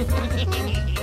Ha ha ha ha!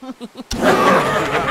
Ha ha ha!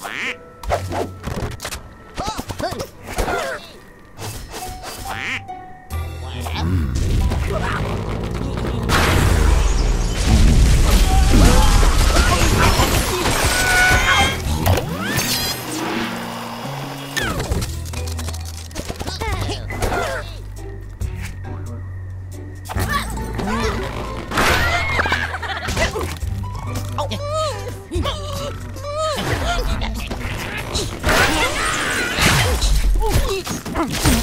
Wah! Come on.